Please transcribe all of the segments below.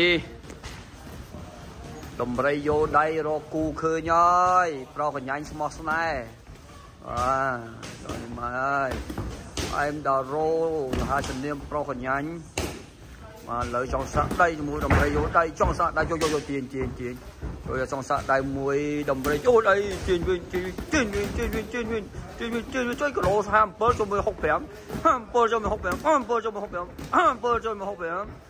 នេះដំរីយោដៃរកគូឃើញហើយប្រកញ្ញាញ់ស្មោះស្នេហ៍បាទដល់នេះមកហើយអែមដល់រោមហាសនាមប្រកញ្ញាញ់បាទលើចង់សាក់ដៃជាមួយដំរីយោដៃចង់សាក់ដៃយកយកយកទាញទាញទាញចូលចង់សាក់ដៃមួយដំរីយោដៃទាញវិញទាញទាញវិញទាញវិញទាញវិញទាញវិញទាញវិញជួយគីឡូ37ចូលមួយ65 57ចូលមួយ65 57ចូលមួយ65 57ចូលមួយ65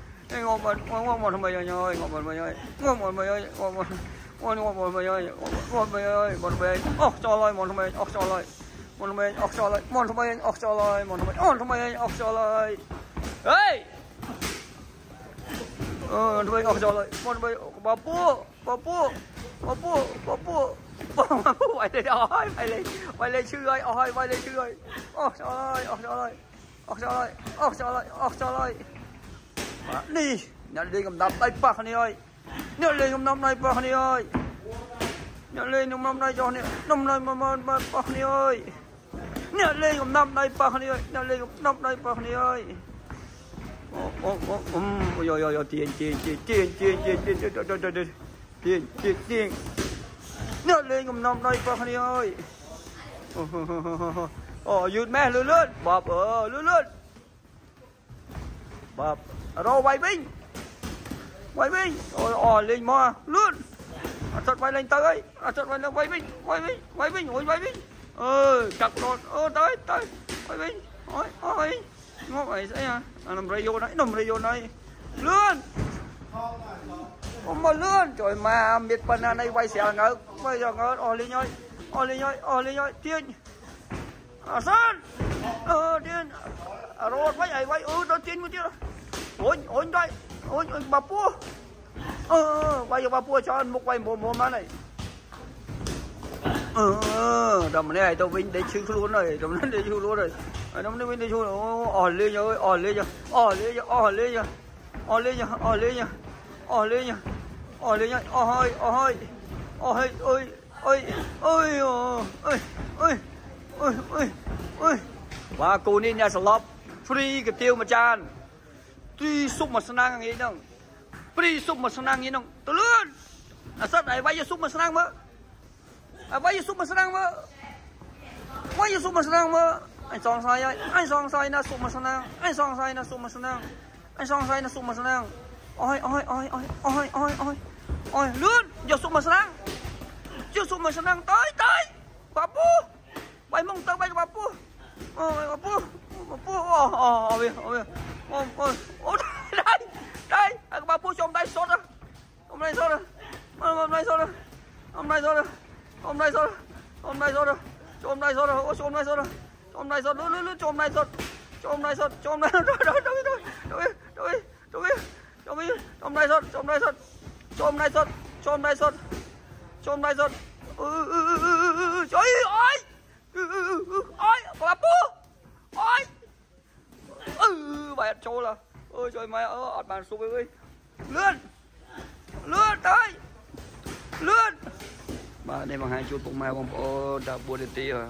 ngộp một ngộp một mười ơi ngộp một mười ơi ngộp một mười ơi ngộp một ngộp ngộp một mười ơi ngộp mười ơi một mười ốc cho lời một mười ốc cho lời một mười ốc cho lời một mười ốc cho lời một mười ốc mười ốc cho lời ấy ờ mười ốc cho lời một mười, bà pu bà pu bà pu bà pu bà pu vậy đấy ơi vậy đấy vậy đấy chưa ơi ơi vậy đấy chưa ơi. Ốc cho lời ốc cho lời ốc cho lời ốc cho lời ốc cho lời lại នេះអ្នកលេងកំដាប់ដៃប៉ះគ្នាហើយអ្នកលេងកំដាប់ដៃប៉ះគ្នាហើយអ្នកលេងកំដាប់ដៃចុះនេះនំដៃមកមកប៉ះគ្នាហើយអ្នកលេងកំដាប់ដៃប៉ះគ្នាហើយអ្នកលេងកំដាប់ដៃប៉ះគ្នាហើយអូអូអូអូយោយោយោទៀងទៀងទៀងទៀងទៀងទៀងទៀងទៀងទៀងទៀងទៀងទៀងអ្នកលេងកំដាប់ដៃប៉ះគ្នាហើយអូយឺតម៉ែលឿនលឿនបាប់អើលឿនលឿន bập rồi bay binh bay binh ôi ỏi lên mà lướt à, thật bay lên tới. À, thật bay lên bay binh bay binh bay binh ôi bay binh ờ chặt đột ờ tới tới. Bay binh ôi ôi. Ngó vậy sẽ à nằm radio này nằm radio này lướt không mà lướt trời mà miệt phần này quay xèo ngớ bây giờ ngớ ỏi lên nhoi ỏi lên nhoi ỏi lên nhoi tiên. À sơn. Ờ tiên. À, rồi quay ấy quay. Ừ đó tiên của tiên អូនអូនដែរអូនអូនបាពោះអឺបាយយកបាពោះចោលមុខវាយមុំមុំហ្នឹងហើយអឺដល់ម្នាក់ឲ្យទៅវិញដេកឈឺខ្លួនហើយដល់ម្នាក់ដេកឈឺខ្លួនហើយដល់ម្នាក់វិញដេកឈឺអូអស់លេងអើយអស់លេងអស់លេងអស់លេងអស់លេងអស់លេងអស់លេងអស់លេងអស់ហើយអស់ហើយអស់ហើយអើយអើយអើយអើយអើយអើយអើយបាទគូនេះអ្នកសឡប់ហ្វ្រីកាទៀវមួយចាន ទីសុំមកស្នាងងាយហ្នឹងព្រីសុំមកស្នាងងាយហ្នឹងទៅលឿនអាសិតឲ្យវាយសុំមកស្នាងមើលឲ្យវាយសុំមកស្នាងមើលវាយសុំមកស្នាងមើលអញសងសាយហើយអញសងសាយណាសុំមកស្នាងអញសងសាយណាសុំមកស្នាងអញសងសាយណាសុំមកស្នាងអើយអើយអើយអើយអើយអើយអើយអើយលឿនយកសុំមកស្នាងយកសុំមកស្នាងតើតើបាពូបាយមកទៅបាយបាពូអូបាពូបាពូអូអូវាអូវាអូអូ nay rồi hôm nay rồi hôm nay rồi hôm nay rồi ôi hôm nay rồi hôm nay rồi lướt lướt lướt hôm nay rồi hôm nay rồi hôm nay rồi rồi rồi rồi rồi rồi rồi rồi hôm nay rồi hôm nay rồi hôm nay rồi hôm nay rồi hôm nay rồi trời ơi ôi có bắp ôi ừ bài trâu là ôi trời mày ở bàn sụp ơi lướt នបាទនេះបង្ហាញជូនពុកម៉ែបងប្អូនដល់4នាទីហើយ